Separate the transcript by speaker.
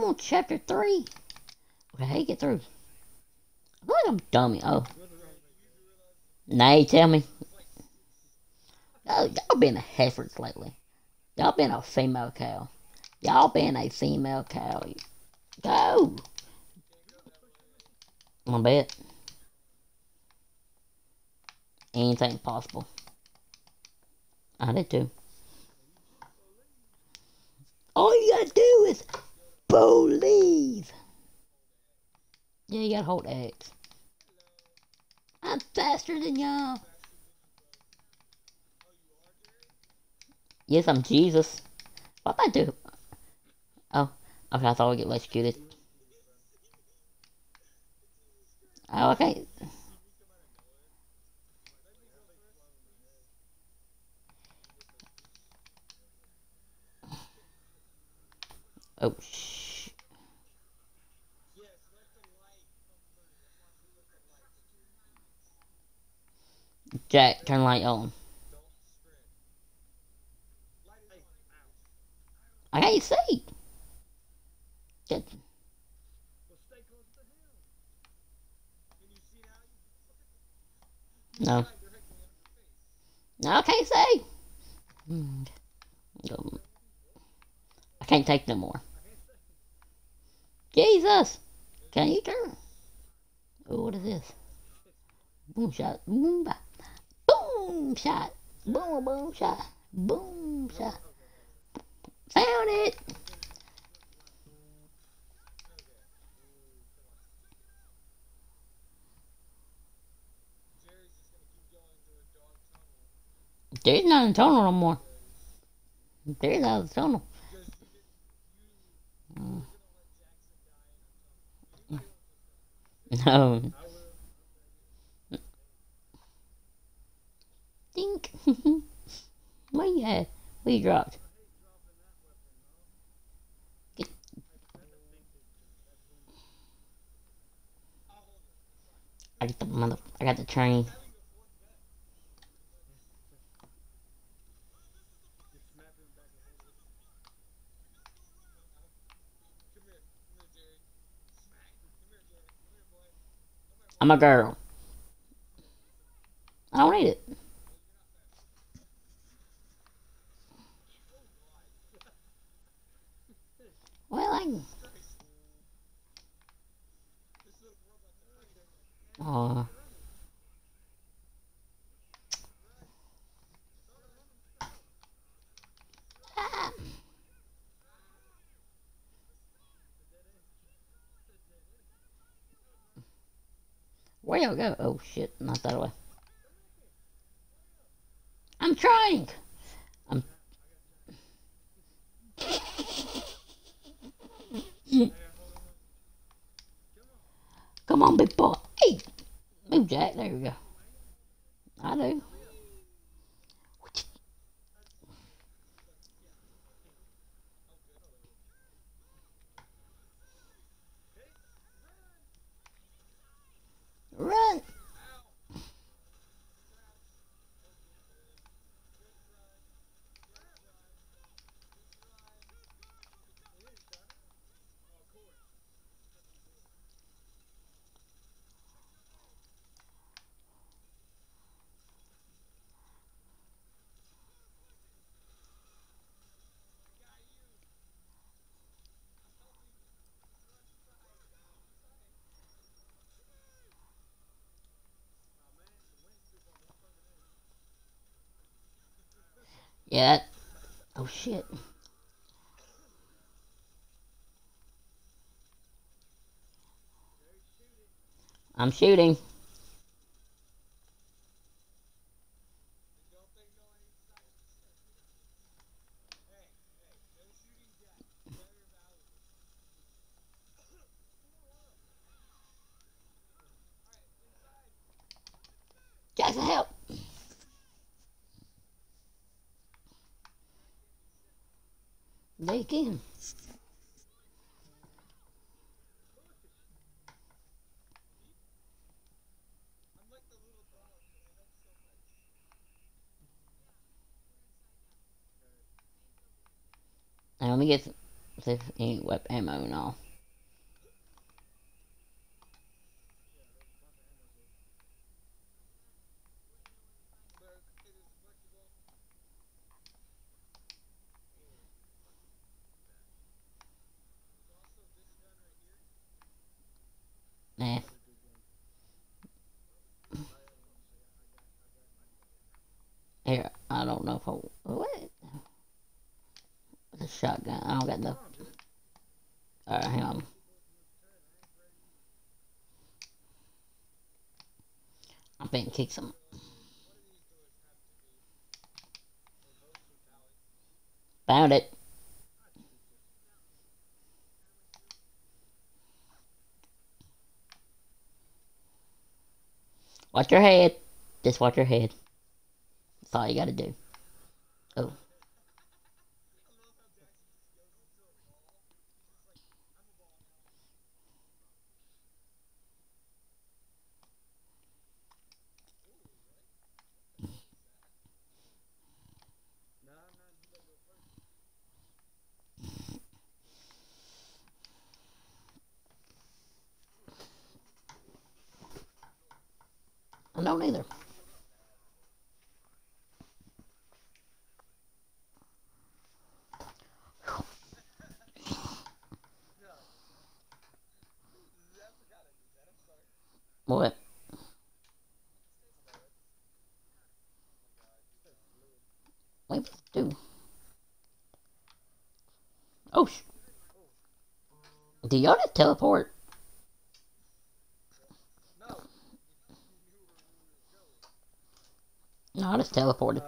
Speaker 1: I'm on chapter three. Okay, get through? I feel like I'm dummy. Oh. Nay, tell me. Y'all, y'all been a Heifers lately. Y'all been a female cow. Y'all been a female cow. Go. I bet. Anything possible. I did too. All you gotta do is believe. Yeah, you gotta hold X. I'm faster than y'all. Yes, I'm Jesus. What am I do? Oh, okay, I thought I'd get electrocuted. Oh, okay. Oh, shh. Jack, turn light on. I can't see. Get- No. No, I can't see. Hmm. Um, I can't take no more. Jesus! Can you turn? Oh, what is this? Boom shot. Boom ba. Boom shot. Boom boom shot. Boom shot. Found it. There's not a tunnel no more. There's out of the tunnel. Mm. No. Dink. Where you at? Dropped? I got the mother. I got the train. I'm a girl. I don't need it. Well, I can. Aw. Ah. Where y'all go? Oh shit, not that way. I'm trying. I'm. Come on, big boy. Hey, move, Jack. There we go. I do. Yeah. Oh shit. I'm shooting. Jackson, help! And let me get if any weapon ammo and all. Nah. Here, I don't know. What? The shotgun. I don't got no. Alright, hang on. I'm finna kick some. Found it. Watch your head. Just watch your head. That's all you gotta do. Oh. I don't either. What? Wait, do. Oh, sh- do y'all just teleport? No, I just teleported.